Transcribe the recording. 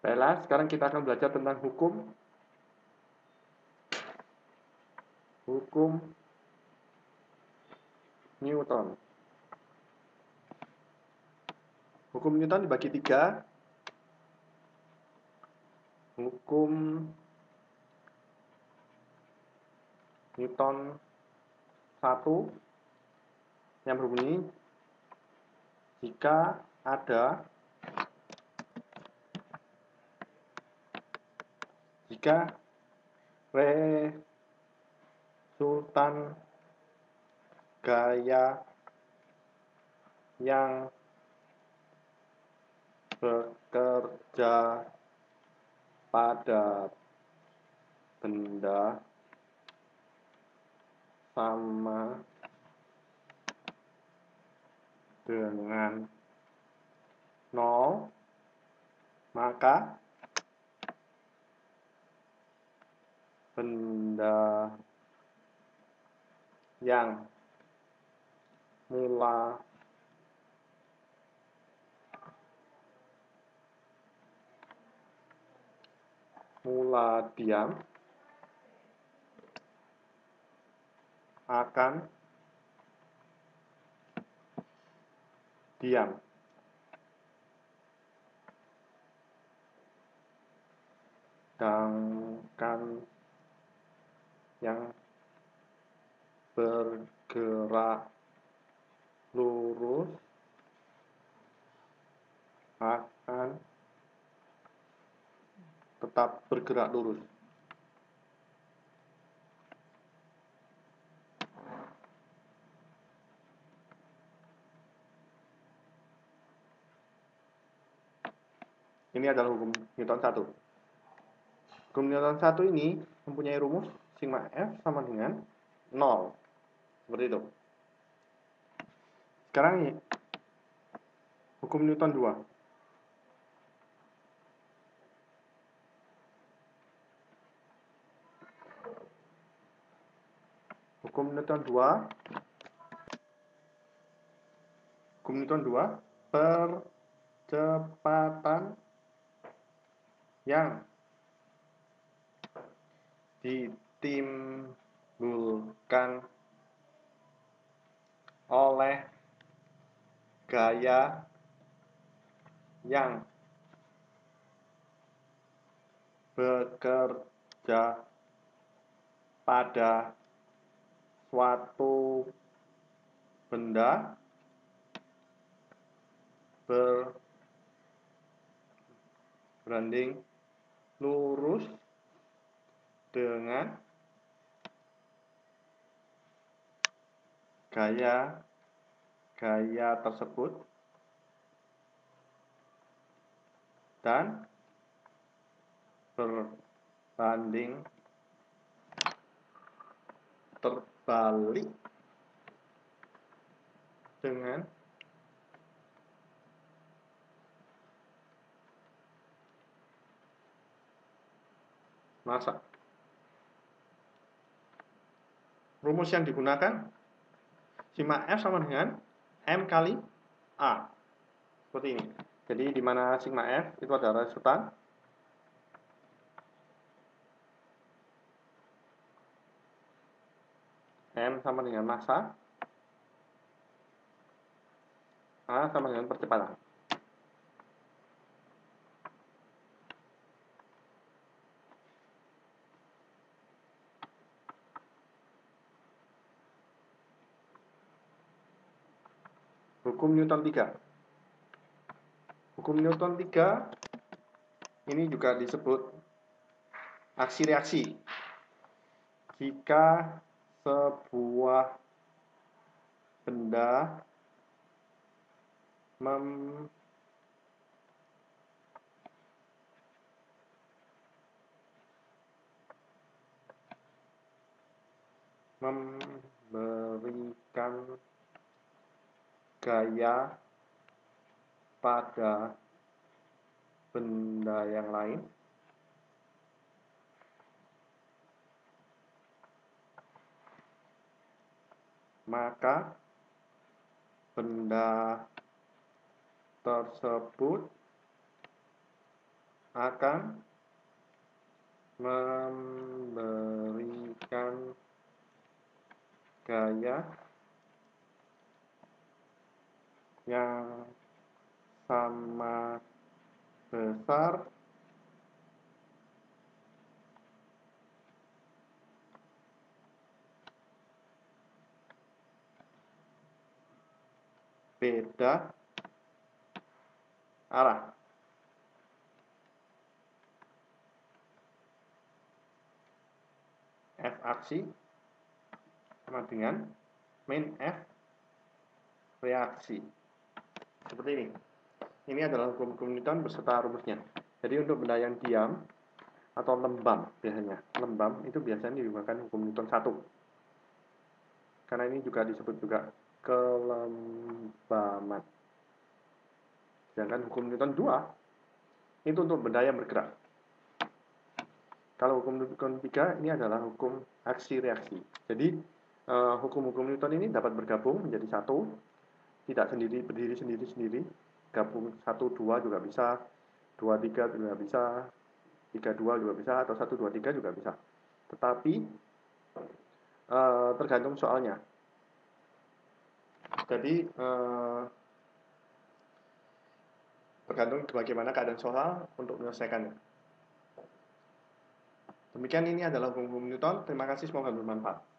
Baiklah, sekarang kita akan belajar tentang hukum. Hukum Newton. Hukum Newton dibagi tiga. Hukum Newton satu yang berbunyi jika ada jika resultan gaya yang bekerja pada benda sama dengan nol maka benda yang mula mula diam akan diam. Sedangkan yang bergerak lurus akan tetap bergerak lurus. Ini adalah hukum Newton 1. Hukum Newton 1 ini mempunyai rumus sigma F sama dengan 0. Seperti itu. Sekarang ini, hukum Newton 2. Hukum Newton 2 Hukum Newton 2 percepatan yang ditimbulkan oleh gaya yang bekerja pada suatu benda berbanding lurus dengan gaya gaya tersebut dan berbanding terbalik dengan masa. Rumus yang digunakan sigma F sama dengan M kali A. Seperti ini. Jadi di mana sigma F itu adalah resultan M sama dengan massa A sama dengan percepatan. Hukum Newton 3. Hukum Newton 3 ini juga disebut aksi reaksi. Jika sebuah benda mem memberikan gaya pada benda yang lain. Maka benda tersebut akan memberikan gaya yang sama besar beda arah. F aksi sama dengan main F reaksi. Seperti ini. Ini adalah hukum-hukum Newton beserta rumusnya. Jadi untuk benda yang diam atau lembam biasanya. Lembam itu biasanya digunakan hukum Newton 1. Karena ini juga disebut juga kelembaman. Sedangkan hukum Newton 2 itu untuk benda yang bergerak. Kalau hukum Newton 3 ini adalah hukum aksi reaksi. Jadi eh, hukum-hukum Newton ini dapat bergabung menjadi satu, tidak sendiri berdiri sendiri sendiri, gabung satu dua juga bisa, dua tiga juga bisa, tiga dua juga bisa, atau satu dua tiga juga bisa. Tetapi eh, tergantung soalnya. Jadi eh, tergantung bagaimana keadaan soal untuk menyelesaikannya. Demikian ini adalah hukum-hukum Newton. Terima kasih, semoga bermanfaat.